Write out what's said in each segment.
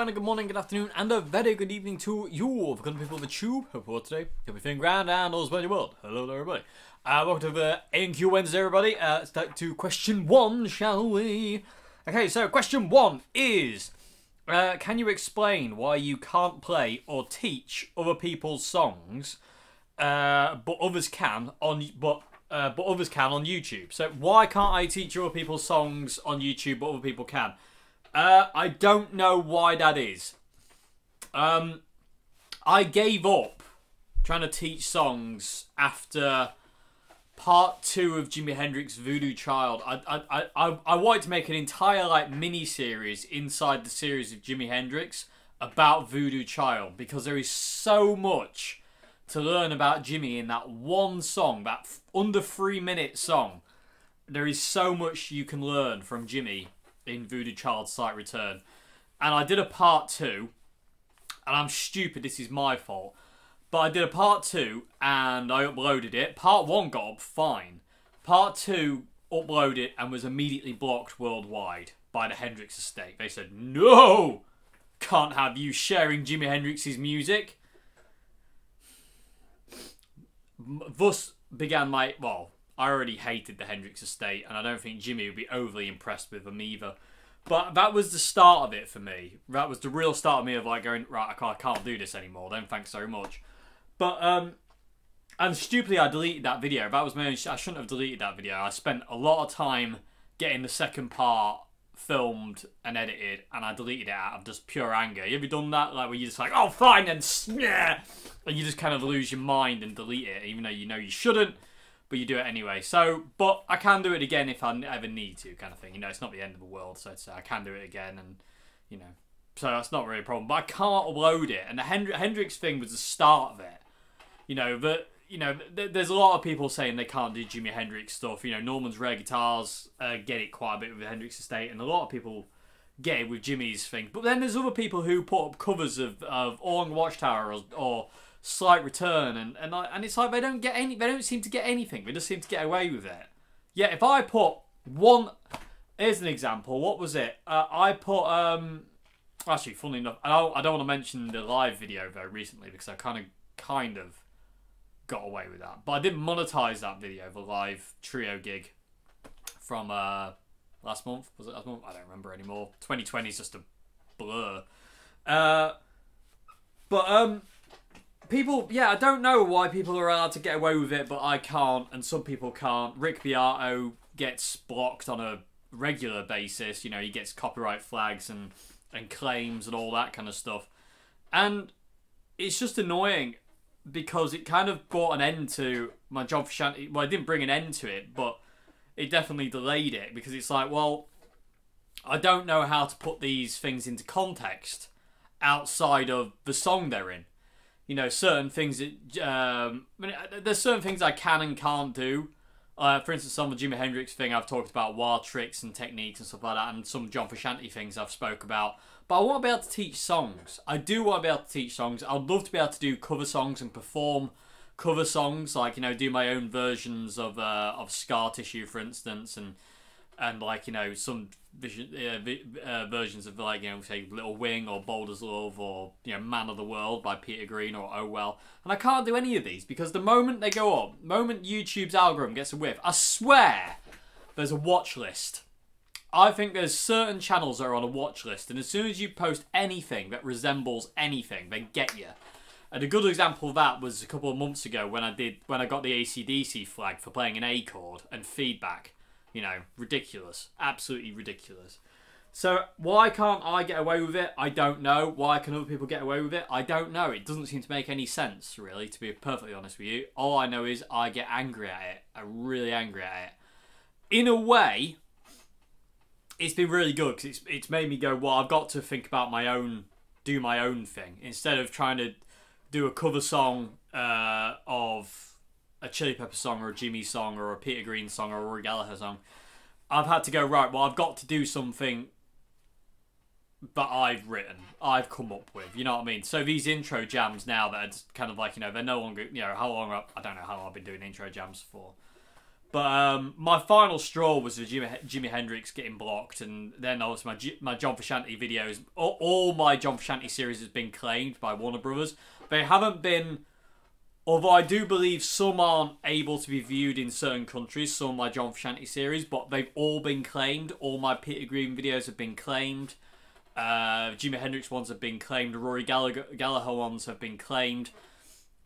and a good morning, good afternoon, and a very good evening to you, for people of the tube. Hope you're today. You're feeling grand and all's well in your world. Hello there, everybody. Uh, welcome to the ANQ Wednesday, everybody. Uh, let's start to question one, shall we? Okay, so question one is uh, Can you explain why you can't play or teach other people's songs, uh, but others can on but uh, but others can on YouTube? So why can't I teach other people's songs on YouTube, but other people can? Uh, I don't know why that is. Um, I gave up trying to teach songs after part two of Jimi Hendrix Voodoo Child. I I, I, I wanted to make an entire like mini series inside the series of Jimi Hendrix about Voodoo Child because there is so much to learn about Jimi in that one song, that under three minute song. There is so much you can learn from Jimi in Voodoo Child Slight Return. And I did a part two, and I'm stupid, this is my fault. But I did a part two and I uploaded it. Part one got up fine. Part two uploaded and was immediately blocked worldwide by the Hendrix estate. They said, No! Can't have you sharing Jimi Hendrix's music. Thus began my. Well, I already hated the Hendrix estate, and I don't think Jimi would be overly impressed with them either. But that was the start of it for me. That was the real start of me of like going, right, I can't, I can't do this anymore. Then thanks so much. But um, and stupidly, I deleted that video. That was my. I shouldn't have deleted that video. I spent a lot of time getting the second part filmed and edited, and I deleted it out of just pure anger. You ever done that? Like where you just like, oh fine, and yeah, and you just kind of lose your mind and delete it, even though you know you shouldn't, but you do it anyway. So, but I can do it again if I ever need to, kind of thing. You know, it's not the end of the world, so it's, I can do it again, and you know, so that's not really a problem. But I can't upload it, and the Hendri- Hendrix thing was the start of it. You know, but you know, th- there's a lot of people saying they can't do Jimi Hendrix stuff. You know, Norman's rare guitars uh, get it quite a bit with Hendrix estate, and a lot of people get it with Jimi's thing. But then there's other people who put up covers of of Oorang Watchtower or, or Slight Return, and and I, and it's like they don't get any, they don't seem to get anything. They just seem to get away with it. Yeah, if I put one, here's an example. What was it? Uh, I put um. Actually, funnily enough, I don't, I don't want to mention the live video though recently because I kind of kind of got away with that. But I didn't monetize that video, the live trio gig from uh, last month. Was it last month? I don't remember anymore. 2020 is just a blur. Uh, but um, people, yeah, I don't know why people are allowed to get away with it, but I can't, and some people can't. Rick Beato gets blocked on a regular basis. You know, he gets copyright flags and and claims and all that kind of stuff, and it's just annoying because it kind of brought an end to my John Frusciante. Well, it didn't bring an end to it, but it definitely delayed it because it's like, well, I don't know how to put these things into context outside of the song they're in. You know, certain things that um, I mean, there's certain things I can and can't do. Uh, for instance, on the Jimi Hendrix thing, I've talked about wild tricks and techniques and stuff like that, and some John Frusciante things I've spoke about. But I want to be able to teach songs. I do want to be able to teach songs. I'd love to be able to do cover songs and perform cover songs, like you know, do my own versions of uh, of Scar Tissue, for instance, and and like you know some vision, uh, uh, versions of like you know say Little Wing or Bold as Love or you know Man of the World by Peter Green or Oh Well, and I can't do any of these because the moment they go up, moment YouTube's algorithm gets a whiff, I swear there's a watch list. I think there's certain channels that are on a watch list, and as soon as you post anything that resembles anything, they get you. And a good example of that was a couple of months ago when I did when I got the ACDC flag for playing an A chord and feedback. You know, ridiculous, absolutely ridiculous. So why can't I get away with it? I don't know. Why can other people get away with it? I don't know. It doesn't seem to make any sense, really, to be perfectly honest with you. All I know is I get angry at it. I'm really angry at it. In a way, it's been really good because it's it's made me go, well, I've got to think about my own, do my own thing instead of trying to do a cover song uh, of a Chili Pepper song or a Jimi song or a Peter Green song or a Rory Gallagher song. I've had to go right. Well, I've got to do something that I've written, I've come up with. You know what I mean? So these intro jams now that are kind of like you know they're no longer you know how long I don't know how long I've been doing intro jams for, But um, my final straw was the Jimi, Jimi Hendrix getting blocked, and then obviously my G- my John Frusciante videos. All, all my John Frusciante series has been claimed by Warner Brothers. They haven't been, although I do believe some aren't able to be viewed in certain countries. Some of my John Frusciante series, but they've all been claimed. All my Peter Green videos have been claimed. Uh, Jimi Hendrix ones have been claimed. Rory Gallagher, Gallagher ones have been claimed.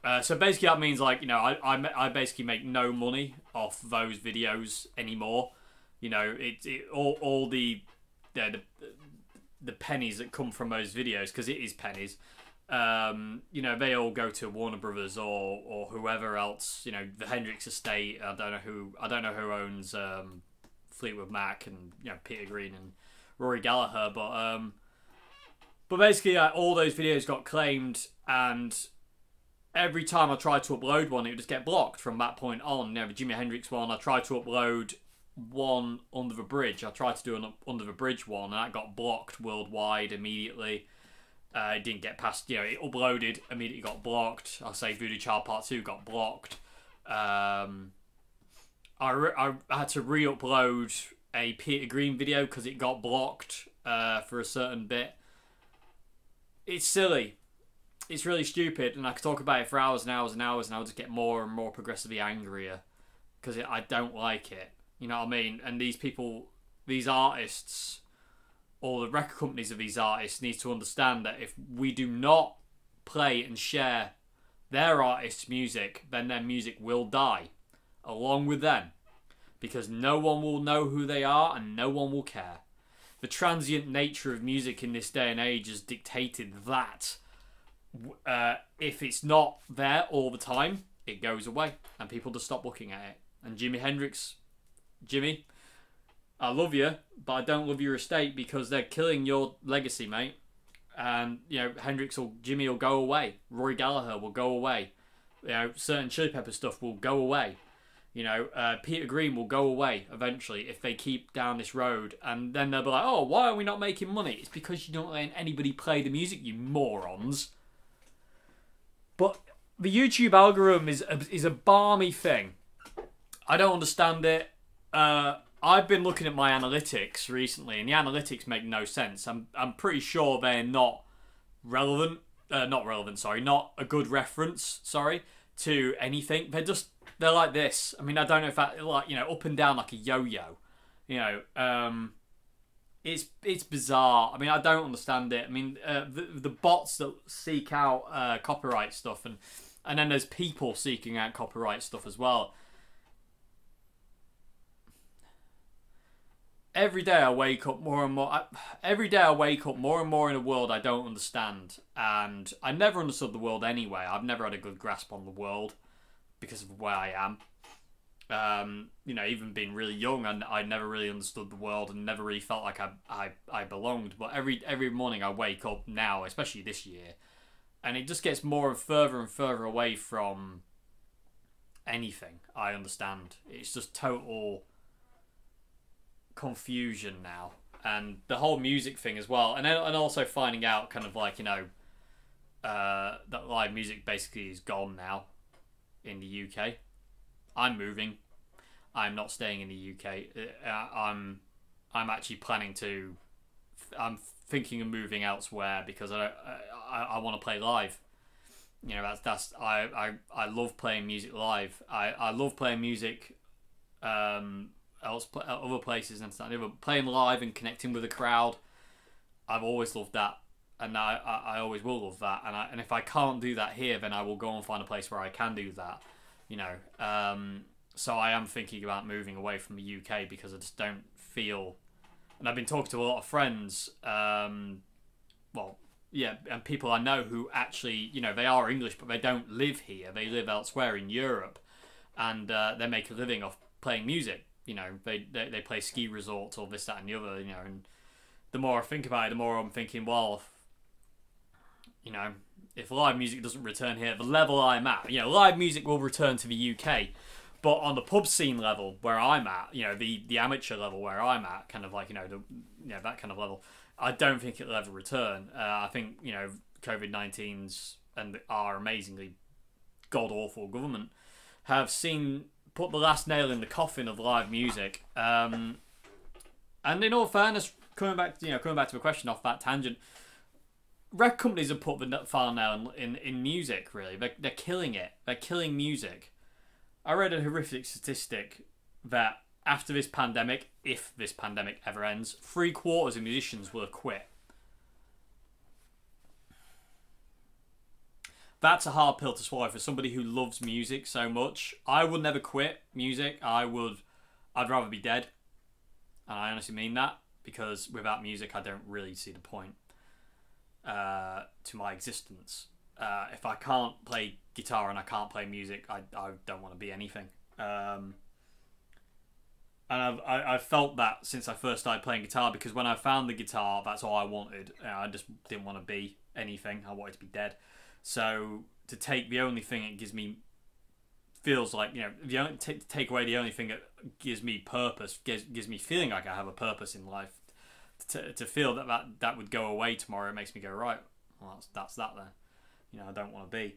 Uh, so basically, that means like you know, I, I, I basically make no money off those videos anymore. You know, it, it all all the, the the the pennies that come from those videos because it is pennies. Um, you know, they all go to Warner Brothers or or whoever else. You know, the Hendrix estate. I don't know who I don't know who owns um, Fleetwood Mac and you know Peter Green and Rory Gallagher, but um, but basically, all those videos got claimed and every time I tried to upload one, it would just get blocked from that point on. You know, the Jimi Hendrix one, I tried to upload one under the bridge. I tried to do an under the bridge one, and that got blocked worldwide immediately. Uh, it didn't get past, you know, it uploaded, immediately got blocked. I'll say Voodoo Child Part 2 got blocked. Um, I, re- I had to re upload a Peter Green video because it got blocked uh, for a certain bit. It's silly it's really stupid, and I could talk about it for hours and hours and hours, and I'll just get more and more progressively angrier because I don't like it. You know what I mean? And these people, these artists, or the record companies of these artists, need to understand that if we do not play and share their artists' music, then their music will die along with them because no one will know who they are and no one will care. The transient nature of music in this day and age has dictated that uh, if it's not there all the time, it goes away and people just stop looking at it. And Jimi Hendrix, Jimi, I love you, but I don't love your estate because they're killing your legacy, mate. And you know, Hendrix or Jimi will go away. Rory Gallagher will go away. You know, certain Chili Pepper stuff will go away. You know, uh, Peter Green will go away eventually if they keep down this road, and then they'll be like, "Oh, why are we not making money?" It's because you don't let anybody play the music, you morons. But the YouTube algorithm is a, is a balmy thing. I don't understand it. Uh, I've been looking at my analytics recently, and the analytics make no sense. I'm I'm pretty sure they're not relevant. Uh, not relevant. Sorry, not a good reference. Sorry to anything. They're just they're like this. I mean, I don't know if that like you know up and down like a yo-yo. You know, um, it's it's bizarre. I mean, I don't understand it. I mean, uh, the the bots that seek out uh, copyright stuff, and and then there's people seeking out copyright stuff as well. Every day I wake up more and more. I, every day I wake up more and more in a world I don't understand, and I never understood the world anyway. I've never had a good grasp on the world because of where I am um, you know, even being really young, and I never really understood the world and never really felt like I, I, I belonged. But every every morning I wake up now, especially this year, and it just gets more and further and further away from anything I understand. It's just total confusion now, and the whole music thing as well, and and also finding out kind of like you know uh, that live music basically is gone now in the UK. I'm moving. I'm not staying in the UK. Uh, I'm I'm actually planning to. I'm thinking of moving elsewhere because I I, I want to play live. You know that's that's I, I, I love playing music live. I, I love playing music, um, else other places and stuff. But playing live and connecting with the crowd, I've always loved that, and I, I, I always will love that. And I, and if I can't do that here, then I will go and find a place where I can do that you know. Um, so I am thinking about moving away from the UK because I just don't feel. And I've been talking to a lot of friends, um, well, yeah, and people I know who actually, you know, they are English, but they don't live here. They live elsewhere in Europe, and uh, they make a living off playing music. You know, they, they they play ski resorts or this, that, and the other. You know, and the more I think about it, the more I'm thinking, well, you know, if live music doesn't return here, the level I'm at, you know, live music will return to the UK, but on the pub scene level where I'm at, you know, the the amateur level where I'm at, kind of like you know the you know that kind of level, I don't think it'll ever return. Uh, I think you know COVID 19's and our amazingly god awful government have seen put the last nail in the coffin of live music. Um, and in all fairness, coming back, you know, coming back to a question off that tangent, record companies have put the final nail in, in, in music. Really, they're, they're killing it. They're killing music. I read a horrific statistic that after this pandemic, if this pandemic ever ends, three quarters of musicians will quit. That's a hard pill to swallow for somebody who loves music so much. I would never quit music. I would, I'd rather be dead. And I honestly mean that because without music, I don't really see the point uh, to my existence. Uh, if I can't play guitar and I can't play music, I, I don't want to be anything. Um, and I've I, I've felt that since I first started playing guitar because when I found the guitar, that's all I wanted. I just didn't want to be anything. I wanted to be dead. So to take the only thing it gives me feels like you know the only, t- take away the only thing that gives me purpose gives, gives me feeling like I have a purpose in life. To, to feel that, that that would go away tomorrow it makes me go right. Well, that's that's that then. You know I don't want to be.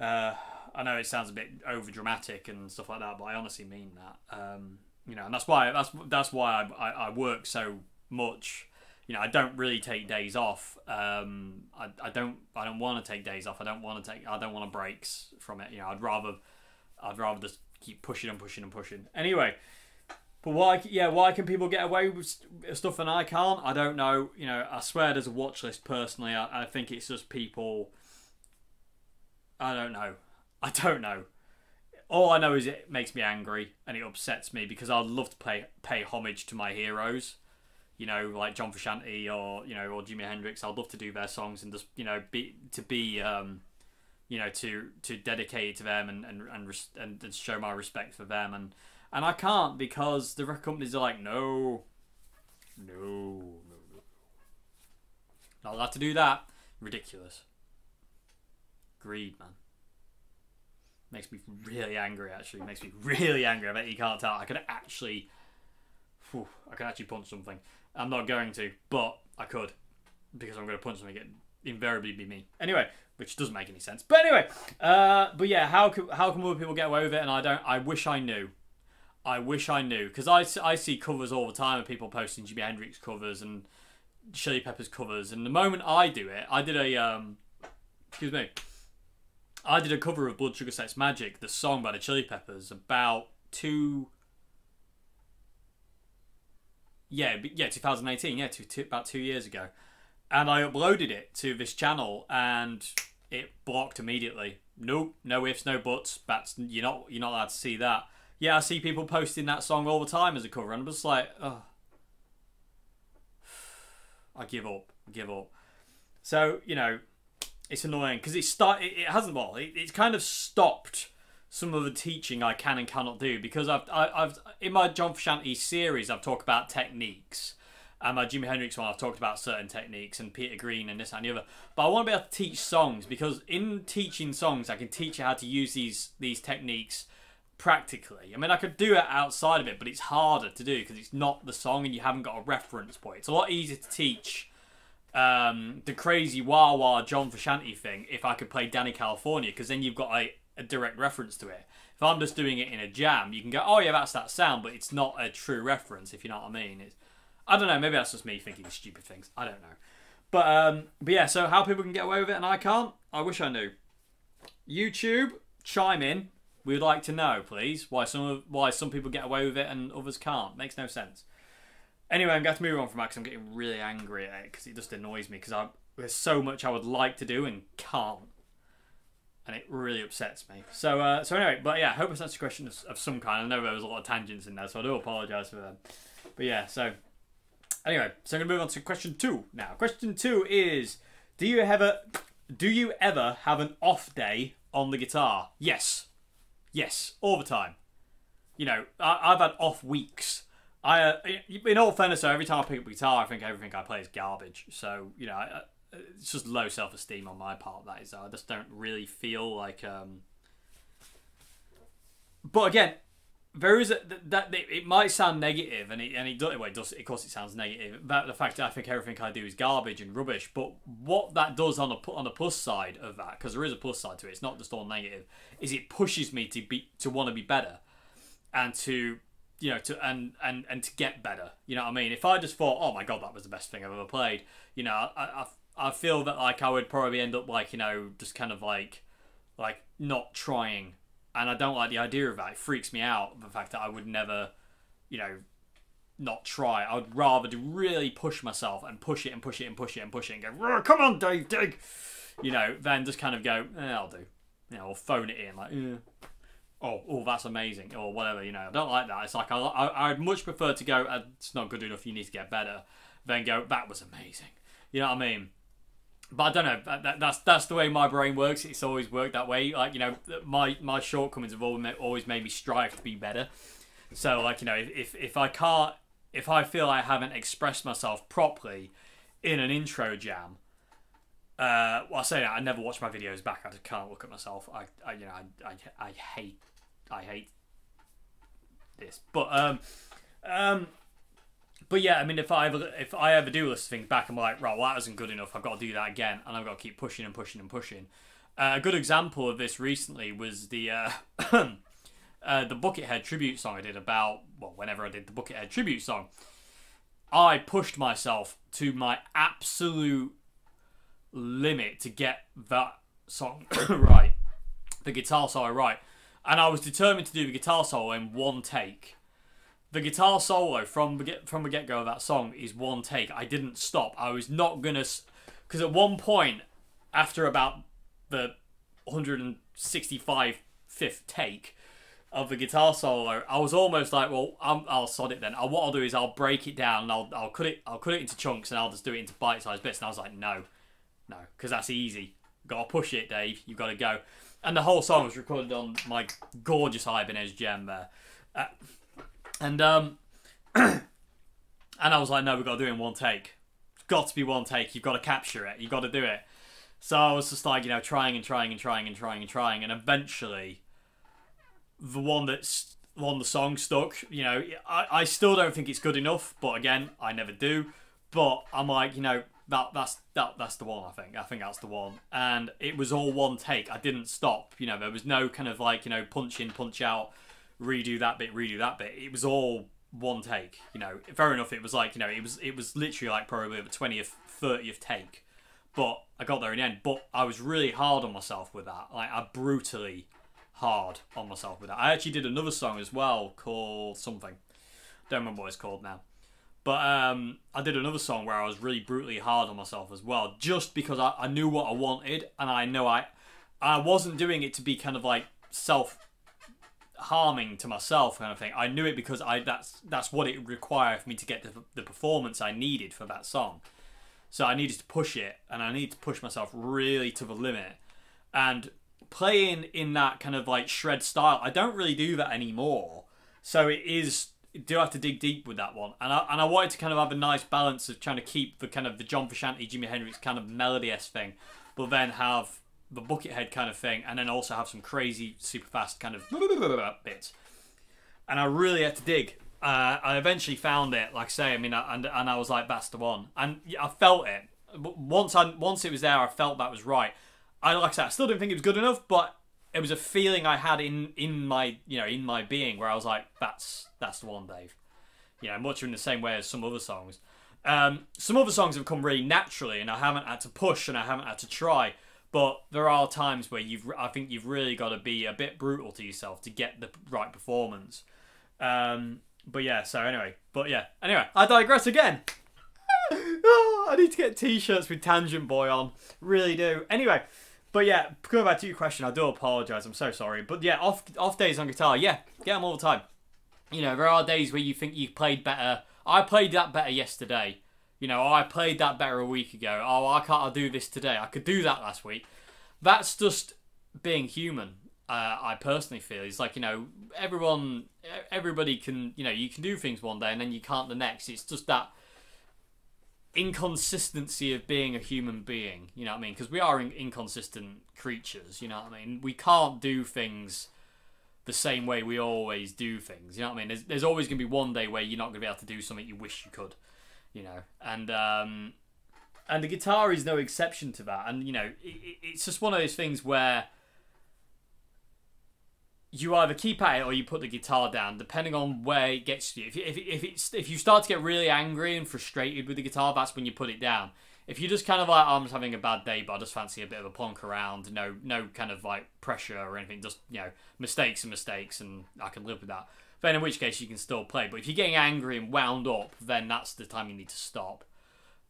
Uh, I know it sounds a bit over dramatic and stuff like that, but I honestly mean that. Um, you know, and that's why that's that's why I, I, I work so much. You know, I don't really take days off. Um, I, I don't I don't want to take days off. I don't want to take I don't want breaks from it. You know, I'd rather I'd rather just keep pushing and pushing and pushing. Anyway, but why? Yeah, why can people get away with stuff and I can't? I don't know. You know, I swear there's a watch list. Personally, I, I think it's just people. I don't know. I don't know all I know is it makes me angry and it upsets me because I'd love to pay pay homage to my heroes, you know, like John Frusciante or you know or Jimi Hendrix. I'd love to do their songs and just you know be to be um, you know to to dedicate to them and and and, and, and show my respect for them and and I can't because the record companies are like no, no, no, no. not allowed to do that. Ridiculous. Greed, man. Makes me really angry. Actually, makes me really angry. I bet you can't tell. I could actually, whew, I could actually punch something. I'm not going to, but I could because I'm going to punch something. It invariably be me. Anyway, which doesn't make any sense. But anyway, uh, but yeah, how can how can other people get away with it? And I don't. I wish I knew. I wish I knew because I, I see covers all the time of people posting Jimi Hendrix covers and Chili Peppers covers. And the moment I do it, I did a um, excuse me. I did a cover of Blood Sugar Sex Magik, the song by the Chili Peppers, about two. Yeah, yeah, 2018. Yeah, two, two, about two years ago, and I uploaded it to this channel, and it blocked immediately. Nope, no ifs, no buts. That's you're not you're not allowed to see that. Yeah, I see people posting that song all the time as a cover, and I'm just like, oh, I give up, I give up. So you know, it's annoying because it start it, it hasn't well it, it's kind of stopped some of the teaching I can and cannot do because I've I, have in my John Frusciante series I've talked about techniques. And my Jimi Hendrix one I've talked about certain techniques and Peter Green and this and the other. But I want to be able to teach songs because in teaching songs I can teach you how to use these these techniques practically. I mean I could do it outside of it but it's harder to do because it's not the song and you haven't got a reference point. It's a lot easier to teach um, the crazy wah wah John Frusciante thing if I could play Dani California because then you've got a, a direct reference to it. If I'm just doing it in a jam, you can go, oh yeah, that's that sound, but it's not a true reference if you know what I mean. It's, I don't know, maybe that's just me thinking stupid things. I don't know. But um, but yeah, so how people can get away with it and I can't, I wish I knew. YouTube, chime in. We'd like to know, please, why some why some people get away with it and others can't. Makes no sense. Anyway, I'm going to move on from that because I'm getting really angry at it because it just annoys me because there's so much I would like to do and can't. And it really upsets me. So, uh, so anyway, but yeah, I hope it's answered a question of, some kind. I know there was a lot of tangents in there, so I do apologise for them. But yeah, so anyway, so I'm gonna move on to question two now. Question two is: Do you ever, do you ever have an off day on the guitar? Yes, yes, all the time. You know, I, I've had off weeks I, uh, in all fairness, though, every time I pick up a guitar, I think everything I play is garbage. So you know, I, it's just low self esteem on my part. That is, I just don't really feel like. Um... But again, there is a that, it might sound negative, and it and it does. Well, it does. Of course, it sounds negative. About the fact that I think everything I do is garbage and rubbish. But what that does on a on the plus side of that, because there is a plus side to it. It's not just all negative. Is it pushes me to be to want to be better and to you know to and and and to get better. You know what I mean? If I just thought, oh my god, that was the best thing I've ever played, you know, I I, I feel that like I would probably end up like you know just kind of like like not trying, and I don't like the idea of that. It freaks me out the fact that I would never, you know, not try. I would rather really push myself and push it and push it and push it and push it and go, come on, Dave, dig, you know, than just kind of go, eh, I'll do, you know, or phone it in like, eh. oh, oh, that's amazing, or whatever, you know. I don't like that. It's like I, I, I'd much prefer to go, it's not good enough. You need to get better. Than go, that was amazing. You know what I mean? But I don't know. That, that, that's that's the way my brain works. It's always worked that way. Like you know, my my shortcomings have always made, always made me strive to be better. So like you know, if if I can't if I feel I haven't expressed myself properly in an intro jam, uh, well, I say that I never watch my videos back. I just can't look at myself. I, I you know, I, I, I hate, I hate this. But um, um, but yeah, I mean, if I ever if I ever do list things back, I'm like, right, well, that wasn't good enough. I've got to do that again, and I've got to keep pushing and pushing and pushing. Uh, a good example of this recently was the uh, uh, the Buckethead tribute song I did about well, whenever I did the Buckethead tribute song, I pushed myself to my absolute limit to get that song right, the guitar solo right, and I was determined to do the guitar solo in one take. The guitar solo from from the get go of that song is one take. I didn't stop. I was not gonna, because at one point, after about the 165th take, of the guitar solo, I was almost like, well, i will sod it then. i what I'll do is I'll break it down and I'll, I'll cut it I'll cut it into chunks and I'll just do it into bite-sized bits. And I was like, no, no, because that's easy. Got to push it, Dave. You've got to go. And the whole song was recorded on my gorgeous Ibanez Jem there, uh, and um, and I was like, no, we've got to do it in one take. It's got to be one take. You've got to capture it. You've got to do it. So I was just like, you know, trying and trying and trying and trying and trying, and eventually the one that's one the song stuck. You know, I, I still don't think it's good enough, but again, I never do. But I'm like, you know, that that's that that's the one. I think I think that's the one. And it was all one take. I didn't stop. You know, there was no kind of like you know punch in, punch out, redo that bit, redo that bit. It was all one take. You know, fair enough. It was like you know, it was it was literally like probably the twentieth, thirtieth take. But I got there in the end. But I was really hard on myself with that. Like I brutally hard on myself with that. I actually did another song as well called something. Don't remember what it's called now. But um, I did another song where I was really brutally hard on myself as well, just because I, I knew what I wanted, and I know I I wasn't doing it to be kind of like self harming to myself kind of thing. I knew it because I that's that's what it required for me to get the, the performance I needed for that song. So I needed to push it, and I need to push myself really to the limit. And playing in that kind of like shred style, I don't really do that anymore. So it is do have to dig deep with that one, and I and I wanted to kind of have a nice balance of trying to keep the kind of the John Frusciante, Jimi Hendrix kind of melody thing, but then have the Buckethead kind of thing, and then also have some crazy super fast kind of bits. And I really had to dig. Uh, I eventually found it, like I say, I mean, and and I was like, that's the one, and I felt it. Once I once it was there, I felt that was right. I like I said, I still didn't think it was good enough, but it was a feeling I had in in my you know in my being where I was like, that's that's the one, Dave. You know, much in the same way as some other songs. Um, some other songs have come really naturally, and I haven't had to push and I haven't had to try. But there are times where you've I think you've really got to be a bit brutal to yourself to get the right performance. Um, but yeah, so anyway, but yeah, anyway, I digress again. oh, I need to get t-shirts with Tangent Boy on. Really do. Anyway. But yeah, going back to your question, I do apologise. I'm so sorry. But yeah, off off days on guitar, yeah, get them all the time. You know, there are days where you think you played better. I played that better yesterday. You know, oh, I played that better a week ago. Oh, I can't I do this today. I could do that last week. That's just being human. Uh, I personally feel it's like you know everyone, everybody can you know you can do things one day and then you can't the next. It's just that inconsistency of being a human being. You know what I mean? Because we are in- inconsistent creatures. You know what I mean? We can't do things the same way we always do things. You know what I mean? There's, there's always going to be one day where you're not going to be able to do something you wish you could. You know, and um, and the guitar is no exception to that. And you know, it, it's just one of those things where you either keep at it or you put the guitar down, depending on where it gets you. If if, if it's if you start to get really angry and frustrated with the guitar, that's when you put it down. If you're just kind of like, oh, I'm just having a bad day, but I just fancy a bit of a plonk around, no no kind of like pressure or anything, just you know mistakes and mistakes, and I can live with that. Then in which case you can still play. But if you're getting angry and wound up, then that's the time you need to stop.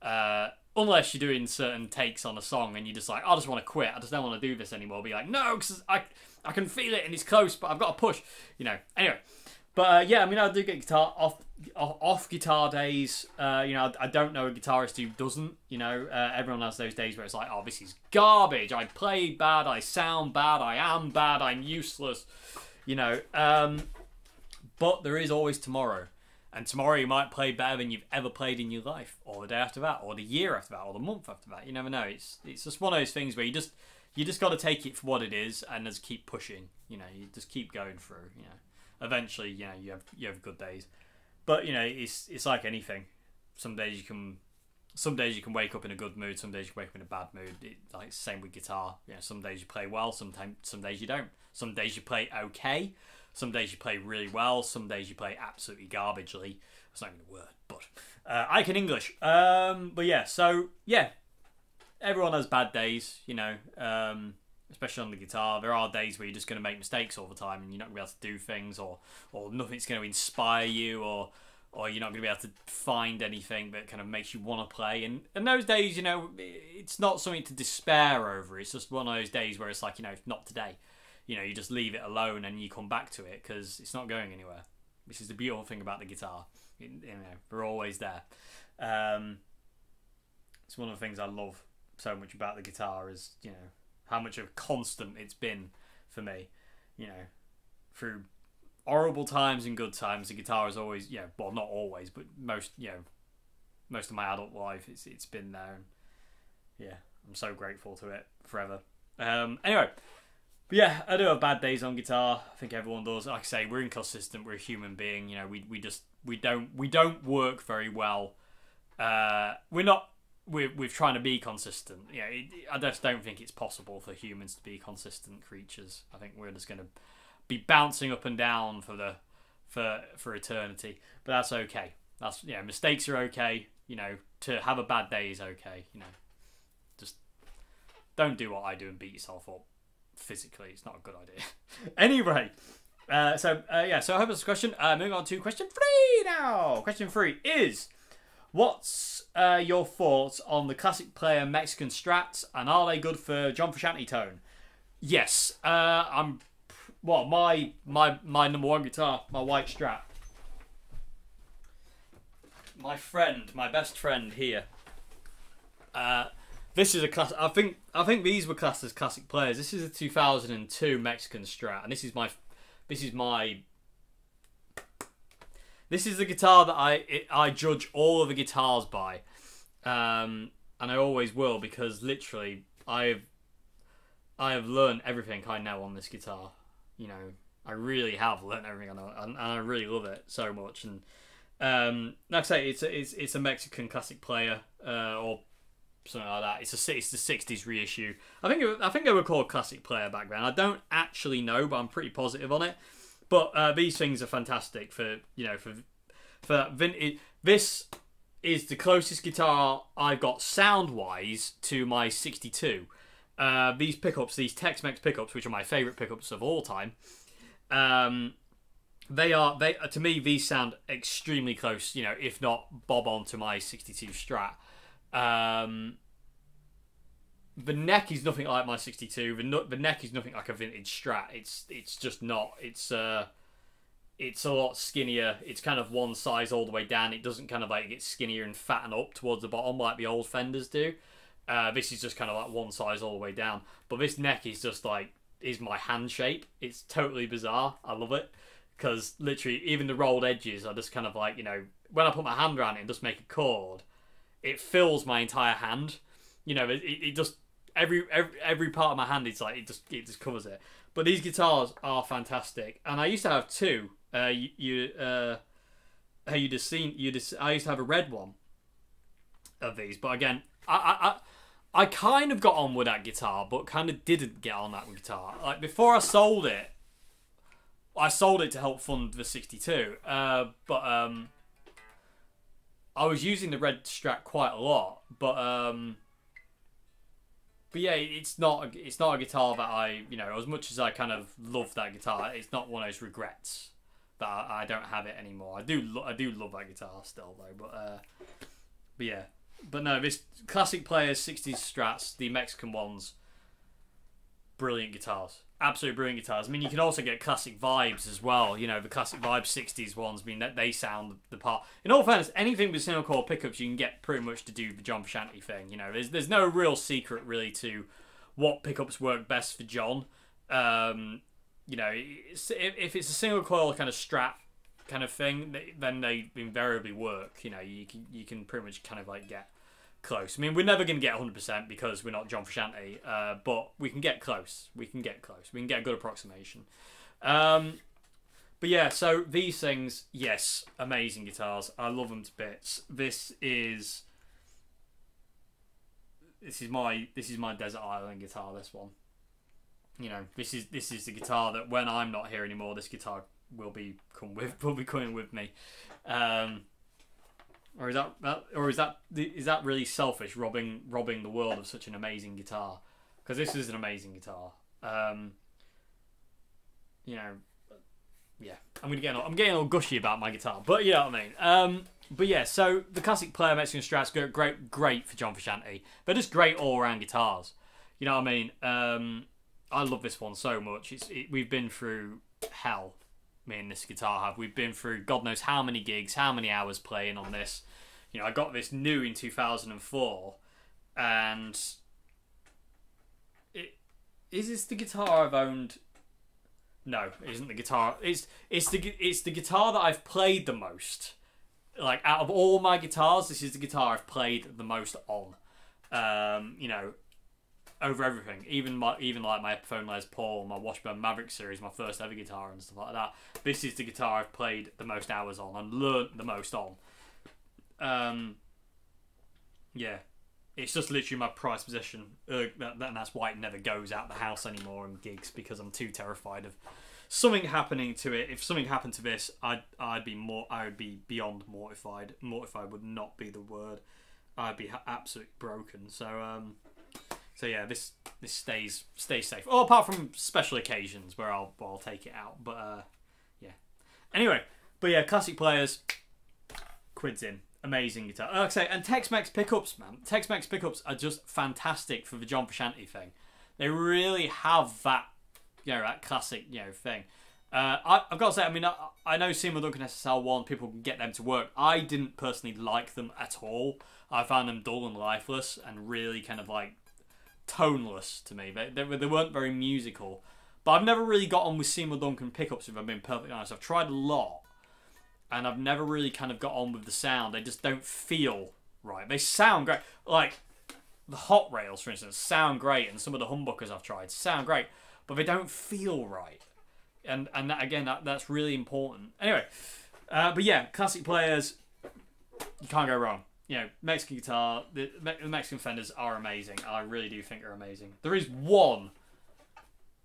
Uh, unless you're doing certain takes on a song and you're just like, I just want to quit. I just don't want to do this anymore. Be like, no, because I I can feel it and it's close, but I've got to push. You know. Anyway, but uh, yeah, I mean, I do get guitar off off, guitar days. Uh, you know, I, I, don't know a guitarist who doesn't. You know, uh, everyone has those days where it's like, oh, this is garbage. I play bad. I sound bad. I am bad. I'm useless. You know. Um, but there is always tomorrow. And tomorrow you might play better than you've ever played in your life, or the day after that, or the year after that, or the month after that. You never know. It's it's just one of those things where you just you just got to take it for what it is and just keep pushing. You know, you just keep going through. You know, eventually, you know, you have you have good days, but you know, it's it's like anything. Some days you can, some days you can wake up in a good mood. Some days you wake up in a bad mood. It, like same with guitar. You know, some days you play well. Sometimes some days you don't. Some days you play okay. Some days you play really well. Some days you play absolutely garbagely. That's not even a word, but uh, I can English. Um, but yeah, so yeah, everyone has bad days, you know, um, especially on the guitar. There are days where you're just going to make mistakes all the time and you're not going to be able to do things or, or nothing's going to inspire you or or you're not going to be able to find anything that kind of makes you want to play. And, and those days, you know, it's not something to despair over. It's just one of those days where it's like, you know, not today. You know, you just leave it alone and you come back to it because it's not going anywhere. This is the beautiful thing about the guitar. You know, we're always there. Um, it's one of the things I love so much about the guitar is you know how much of a constant it's been for me. You know, through horrible times and good times, the guitar is always yeah well not always but most you know most of my adult life it's it's been there. And, yeah, I'm so grateful to it forever. Um, anyway. But yeah, I do have bad days on guitar. I think everyone does. Like I say, we're inconsistent. We're a human being. You know, we we just we don't we don't work very well. Uh, we're not We we're trying to be consistent. Yeah, it, I just don't think it's possible for humans to be consistent creatures. I think we're just going to be bouncing up and down for the for for eternity. But that's okay. That's yeah, mistakes are okay. You know, to have a bad day is okay. You know, just don't do what I do and beat yourself up physically. It's not a good idea. anyway. Uh, so uh, yeah, so I hope that's a question. Uh, moving on to question three now. Question three is What's uh, your thoughts on the classic player Mexican strats, and are they good for John Frusciante tone? Yes, uh, I'm. Well, my my my number one guitar, my white Strat. My friend, my best friend here. This is a class. I think I think these were classed as classic players. This is a 2002 Mexican Strat, and this is my this is my this is the guitar that I it, I judge all of the guitars by, um, and I always will because literally I've I have learned everything I know on this guitar. You know, I really have learned everything I know, and, and I really love it so much. And um, like I say, it's a, it's it's a Mexican classic player uh, or something like that. It's a it's the '60s reissue. I think it, I think they were called classic player back then. I don't actually know, but I'm pretty positive on it. But uh, these things are fantastic for you know for for vintage. This is the closest guitar I've got sound wise to my 62. Uh, these pickups, these Tex-Mex pickups, which are my favorite pickups of all time, um, they are they to me these sound extremely close. You know, if not bob on to my 62 Strat. Um, the neck is nothing like my 62. The the neck is nothing like a vintage Strat. It's it's just not. It's uh, it's a lot skinnier. It's kind of one size all the way down. It doesn't kind of like get skinnier and fatten up towards the bottom like the old Fenders do. Uh, this is just kind of like one size all the way down. But this neck is just like is my hand shape. It's totally bizarre. I love it because literally even the rolled edges are just kind of like you know when I put my hand around it and just make a chord, it fills my entire hand. You know, it, it just every every every part of my hand is like it just it just covers it. But these guitars are fantastic, and I used to have two. Uh, you, you uh, you just seen you just I used to have a red one of these, but again, I I. I I kind of got on with that guitar, but kind of didn't get on that guitar. Like before I sold it, I sold it to help fund the 62, uh, but um, I was using the red Strat quite a lot, but um, but yeah, it's not it's not a guitar that I you know as much as I kind of love that guitar, it's not one of those regrets that I, I don't have it anymore. I do lo- I do love that guitar still though, but uh, but yeah, but no, this classic players 60s Strats, the Mexican ones, brilliant guitars absolute brilliant guitars. I mean, you can also get classic vibes as well. You know, the classic vibe '60s ones. I mean, that they sound the part. In all fairness, anything with single coil pickups, you can get pretty much to do the John Frusciante thing. You know, there's there's no real secret really to what pickups work best for John. Um, you know, if, if it's a single coil kind of Strat kind of thing, then they invariably work. You know, you can you can pretty much kind of like get close. I mean, we're never going to get 100% because we're not John Frusciante, uh, but we can get close. We can get close. We can get a good approximation. Um, but yeah, so these things, yes, amazing guitars. I love them to bits. This is this is my this is my desert island guitar. This one, you know, this is this is the guitar that when I'm not here anymore, this guitar will be come with will be coming with me. Um, or is that, that or is that is that really selfish robbing robbing the world of such an amazing guitar? Because this is an amazing guitar. Um, you know yeah. I'm gonna get all, i'm getting all gushy about my guitar but you know what i mean. Um, but yeah so the classic player mexican strats great great for john frusciante. They're just great all-around guitars. You know what i mean? Um, i love this one so much. It's it, we've been through hell me and this guitar have. We've been through God knows how many gigs, how many hours playing on this you know, I got this new in 2004, and it is this the guitar I've owned. No, it isn't the guitar. It's it's the it's the guitar that I've played the most. Like out of all my guitars, this is the guitar I've played the most on. Um, you know, over everything. Even my even like my Epiphone Les Paul, my Washburn Maverick series, my first ever guitar and stuff like that. This is the guitar I've played the most hours on and learnt the most on. Um, yeah, it's just literally my prized possession. Uh, that, that, and that's why it never goes out the house anymore in gigs because I'm too terrified of something happening to it. If something happened to this, I'd I'd be more. I would be beyond mortified. Mortified would not be the word. I'd be absolutely broken. So um, so yeah, this this stays stays safe. Oh, apart from special occasions where I'll I'll take it out. But uh, yeah. Anyway, but yeah, classic players. Quids in amazing guitar. Like I say, and Tex-Mex pickups, man. Tex-Mex pickups are just fantastic for the John Frusciante thing. They really have that, you know, that classic, you know, thing. Uh, I, have got to say, I mean, I, I know Seymour Duncan SSL1, people can get them to work. I didn't personally like them at all. I found them dull and lifeless and really kind of like toneless to me. They, they, they weren't very musical. But I've never really got on with Seymour Duncan pickups, if I'm being perfectly honest. I've tried a lot and I've never really kind of got on with the sound. They just don't feel right. They sound great. Like the hot rails, for instance, sound great, and some of the humbuckers I've tried sound great, but they don't feel right. And and that, again, that, that's really important. Anyway, uh, but yeah, classic players, you can't go wrong. You know, Mexican guitar, the, the Mexican Fenders are amazing. I really do think they're amazing. There is one.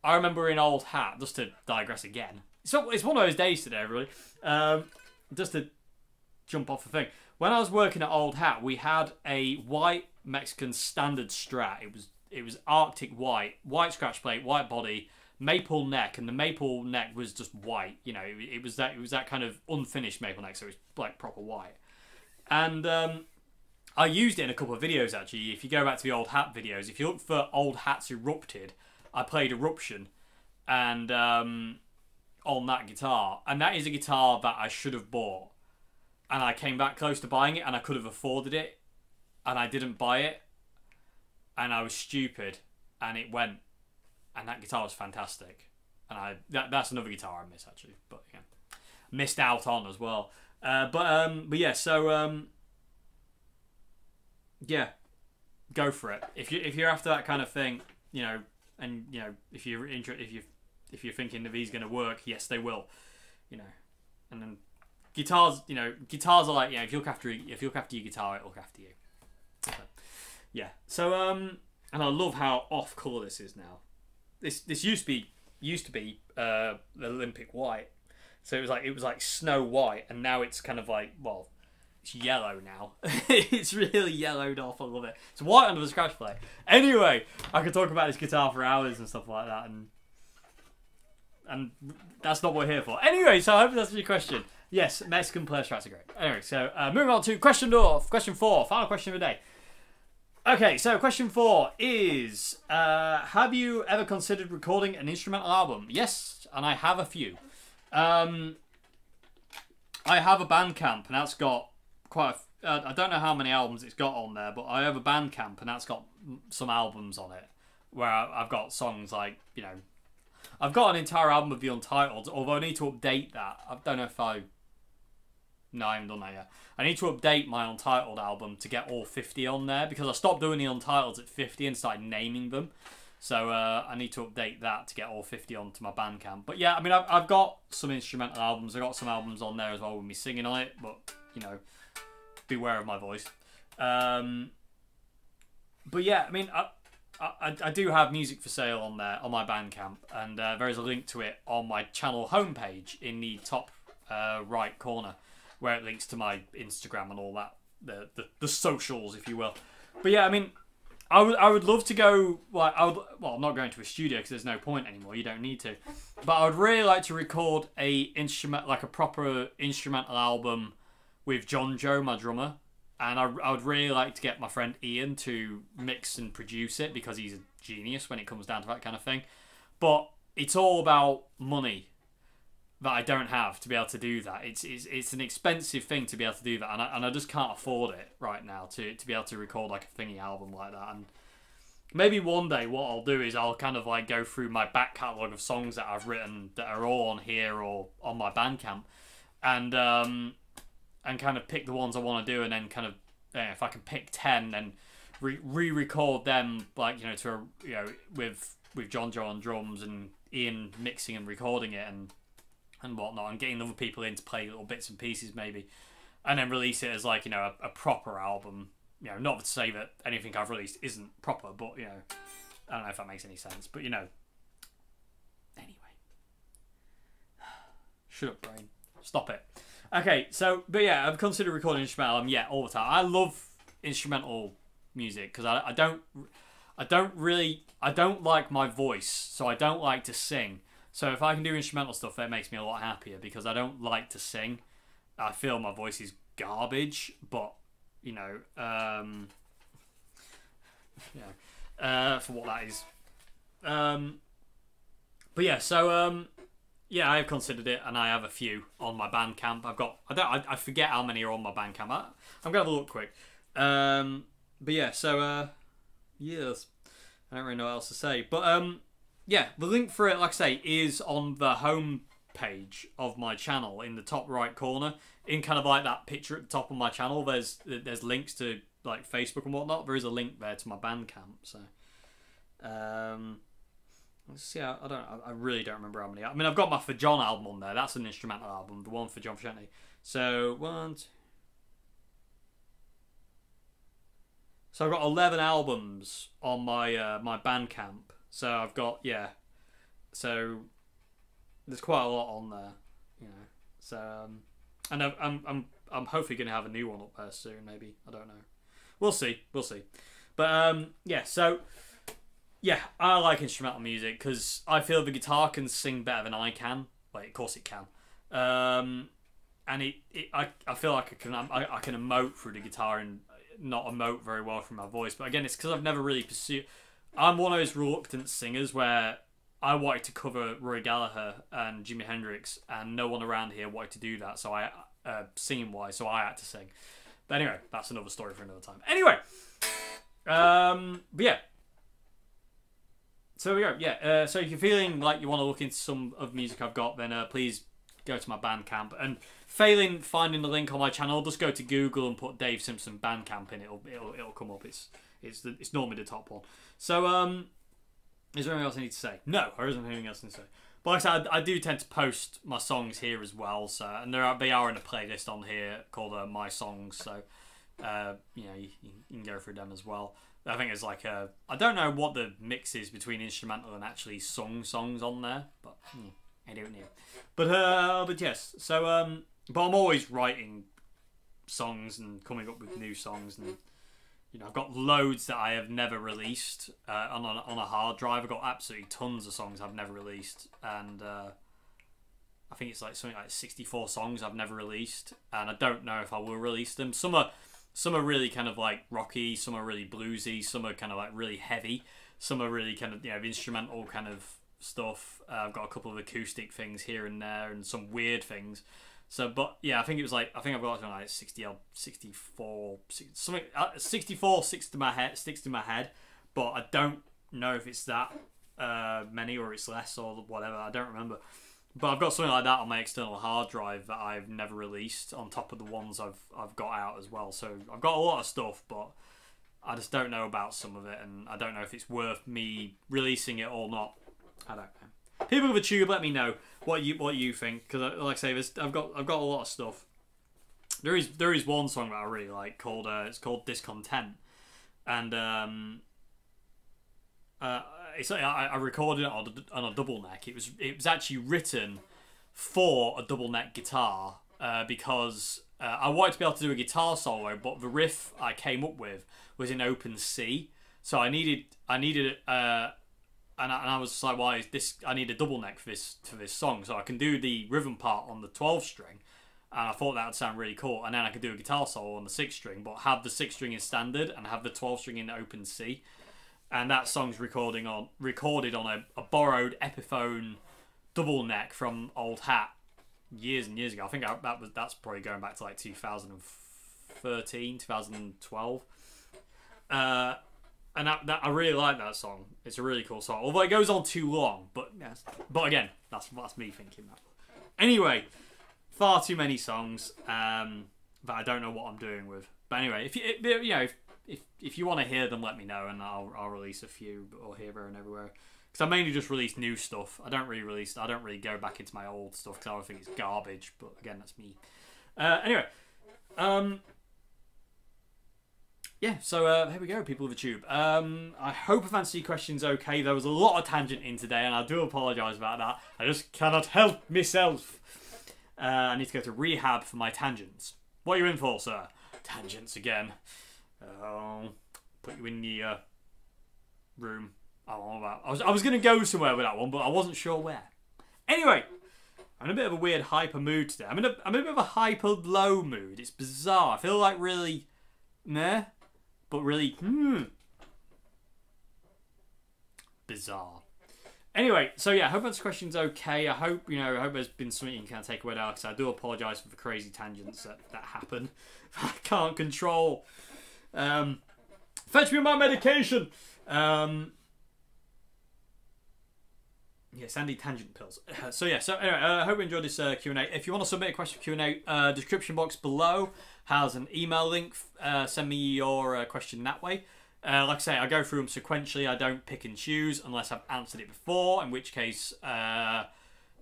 I remember in Old Hat, just to digress again. It's, it's one of those days today, really. Um, just to jump off the thing, when I was working at Old Hat, we had a white Mexican standard Strat. It was it was Arctic white, white scratch plate, white body, maple neck, and the maple neck was just white. You know, it, it was that it was that kind of unfinished maple neck, so it was like proper white. And um, I used it in a couple of videos actually. If you go back to the old hat videos, if you look for old hats erupted, I played Eruption, and um, on that guitar, and that is a guitar that I should have bought. And I came back close to buying it, and I could have afforded it, and I didn't buy it, and I was stupid, and it went, and that guitar was fantastic, and I that, that's another guitar I miss actually, but yeah, missed out on as well. Uh, but um, but yeah, so um, yeah, go for it. If you if you're after that kind of thing, you know, and you know if you're inter- if you if you're thinking that these going to work, yes, they will. You know, and then guitars, you know, guitars are like, yeah, if you look after if you look after your guitar, it'll look after you. yeah. So um, and I love how off color this is now. This this used to be used to be uh, Olympic white, so it was like it was like snow white, and now it's kind of like well, it's yellow now. it's really yellowed off. I love it. It's white under the scratch plate. Anyway, I could talk about this guitar for hours and stuff like that, and and that's not what we're here for. Anyway, so I hope that's your question. Yes, Mexican player strats are great. Anyway, so uh, moving on to question four. Question four, final question of the day. Okay, so question four is: uh, Have you ever considered recording an instrumental album? Yes, and I have a few. Um, I have a Bandcamp, and that's got quite. A, uh, I don't know how many albums it's got on there, but I have a Bandcamp, and that's got some albums on it where I've got songs like you know, I've got an entire album of the Untitled. Although I need to update that. I don't know if I. No, I haven't done that yet. I need to update my Untitled album to get all 50 on there because I stopped doing the Untitleds at 50 and started naming them. So uh, I need to update that to get all 50 onto my Bandcamp. But yeah, I mean, I've, I've got some instrumental albums. I've got some albums on there as well with me singing on it. But, you know, beware of my voice. Um, but yeah, I mean, I, I, I do have music for sale on there on my Bandcamp, and uh, there is a link to it on my channel homepage in the top uh, right corner, where it links to my Instagram and all that, the, the the socials, if you will. But yeah, I mean, I would I would love to go. Like I would. Well, I'm not going to a studio because there's no point anymore. You don't need to. But I would really like to record a instrument, like a proper instrumental album, with John Joe, my drummer, and I, I would really like to get my friend Ian to mix and produce it because he's a genius when it comes down to that kind of thing. But it's all about money that I don't have to be able to do that. It's it's, it's an expensive thing to be able to do that, and I, and I just can't afford it right now to, to be able to record like a thingy album like that. And maybe one day what I'll do is I'll kind of like go through my back catalogue of songs that I've written that are all on here or on my Bandcamp, and um, and kind of pick the ones I want to do, and then kind of uh, if I can pick ten, then re-record them like you know to a, you know with with John Joe on drums and Ian mixing and recording it and and whatnot, and getting other people in to play little bits and pieces maybe, and then release it as like you know a, a proper album. You know, not to say that anything I've released isn't proper, but you know, I don't know if that makes any sense. But you know, anyway, shut up, brain. Stop it. Okay, so but yeah, I've considered recording instrumental album. Yeah, all the time. I love instrumental music because I, I don't I don't really I don't like my voice, so I don't like to sing. So if I can do instrumental stuff, that makes me a lot happier because I don't like to sing. I feel my voice is garbage, but you know, um, yeah, uh, for what that is. Um, but yeah, so um, yeah, I have considered it, and I have a few on my Bandcamp. I've got I don't I, I forget how many are on my Bandcamp. I, I'm gonna have a look quick. Um, but yeah, so uh, yes, I don't really know what else to say. But um, yeah, the link for it, like I say, is on the home page of my channel in the top right corner. In kind of like that picture at the top of my channel, there's there's links to like Facebook and whatnot. There is a link there to my Bandcamp. So, um, let's see. I, I don't. I really don't remember how many. I mean, I've got my For John album on there. That's an instrumental album. The one for John Frusciante. So one. Two, so I've got eleven albums on my uh, my Bandcamp. So I've got yeah. So there's quite a lot on there, you know. So um, and I'm I'm I'm I'm hopefully gonna have a new one up there soon. Maybe I don't know. We'll see. We'll see. But um, yeah. So yeah, I like instrumental music because I feel the guitar can sing better than I can. Well, of course it can. Um, and it, it I, I feel like I can I, I can emote through the guitar and not emote very well from my voice. But again, it's because I've never really pursued. I'm one of those reluctant singers where I wanted to cover Rory Gallagher and Jimi Hendrix, and no one around here wanted to do that. So I, uh, singing wise, so I had to sing. But anyway, that's another story for another time. Anyway, um, but yeah, so we go. Yeah. Uh, so if you're feeling like you want to look into some of the music I've got, then uh, please go to my Bandcamp. And failing finding the link on my channel, just go to Google and put Dave Simpson Bandcamp in. It'll it'll, it'll come up. It's it's the, it's normally the top one. So um, is there anything else I need to say? No, there isn't anything else I need to say. But like I said, I, I do tend to post my songs here as well. So and there are they are in a playlist on here called uh, My Songs. So uh, you know, you, you can go through them as well. I think it's like a. I don't know what the mix is between instrumental and actually sung songs on there, but hmm, I don't know. But uh, but yes. So um, but I'm always writing songs and coming up with new songs and you know I've got loads that I have never released uh, on on, on a hard drive. I've got absolutely tons of songs I've never released and. Uh, I think it's like something like 64 songs I've never released, and I don't know if I will release them. Some are some are really kind of like rocky, some are really bluesy, some are kind of like really heavy, some are really kind of you know instrumental kind of stuff. Uh, I've got a couple of acoustic things here and there, and some weird things. So, but yeah, I think it was like I think I've got something like 60 or 64, something uh, 64 sticks to my head, sticks to my head, but I don't know if it's that uh, many or it's less or whatever. I don't remember. But I've got something like that on my external hard drive that I've never released on top of the ones I've I've got out as well. So I've got a lot of stuff, but I just don't know about some of it, and I don't know if it's worth me releasing it or not. I don't know. People of the tube, let me know what you what you think because, like I say, there's, I've got I've got a lot of stuff. There is there is one song that I really like called uh, it's called Discontent, and um, uh, it's I, I recorded it on a, on a double neck. It was it was actually written for a double neck guitar uh, because uh, I wanted to be able to do a guitar solo, but the riff I came up with was in open C, so I needed I needed uh, and I, and I was like, why is this? I need a double neck for this for this song, so I can do the rhythm part on the twelve string. And I thought that would sound really cool. And then I could do a guitar solo on the six string, but have the six string in standard and have the twelve string in open C and that song's recording on recorded on a, a borrowed Epiphone double neck from Old Hat years and years ago. I think I, that was that's probably going back to like 2013, 2012. Uh, and that, that I really like that song. It's a really cool song. Although it goes on too long, but yes. But again, that's that's me thinking that. Anyway, far too many songs um, that I don't know what I'm doing with. But anyway, if you you know if if if you want to hear them, let me know, and I'll I'll release a few or here, there, and everywhere. Because I mainly just release new stuff. I don't really release. I don't really go back into my old stuff because I think it's garbage. But again, that's me. Uh, anyway, um, yeah. So uh, here we go, people of the tube. Um, I hope I've answered your questions okay. There was a lot of tangent in today, and I do apologise about that. I just cannot help myself. Uh, I need to go to rehab for my tangents. What are you in for, sir? Tangents again. Oh, put you in the uh, room. I don't know about. I was I was gonna go somewhere with that one, but I wasn't sure where. Anyway, I'm in a bit of a weird hyper mood today. I'm in a I'm in a bit of a hyper low mood. It's bizarre. I feel like really, meh, but really hmm, bizarre. Anyway, so yeah, I hope this question's okay. I hope you know. I hope there's been something you can kind of take away now. Because I do apologise for the crazy tangents that that happen. I can't control. Um, fetch me my medication. Um, yeah, Sandy tangent pills. so yeah, so anyway, uh, I hope you enjoyed this uh, Q and A. If you want to submit a question for Q and A, uh, description box below has an email link. Uh, send me your uh, question that way. Uh, like I say, I go through them sequentially. I don't pick and choose unless I've answered it before. In which case, uh,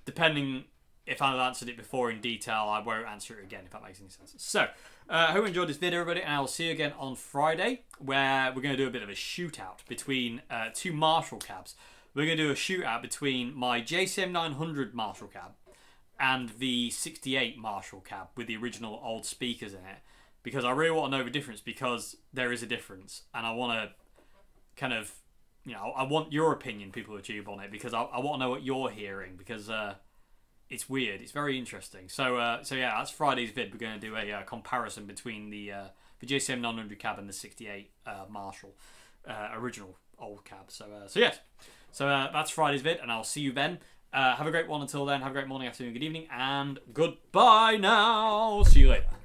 depending if I've answered it before in detail, I won't answer it again, if that makes any sense. So, uh, I hope you enjoyed this video, everybody, and I will see you again on Friday, where we're going to do a bit of a shootout between uh, two Marshall cabs. We're going to do a shootout between my JCM 900 Marshall cab and the 68 Marshall cab with the original old speakers in it, because I really want to know the difference, because there is a difference, and I want to kind of, you know, I want your opinion, people of Tube, on it, because I, I want to know what you're hearing, because... Uh, it's weird. It's very interesting. So uh, so yeah, that's Friday's vid. We're going to do a uh, comparison between the uh, the JCM 900 cab and the 68 uh, Marshall uh, original old cab. So uh, so yes, so that's Friday's vid, and I'll see you then. have a great one until then. Have a great morning, afternoon, good evening, and goodbye now. See you later.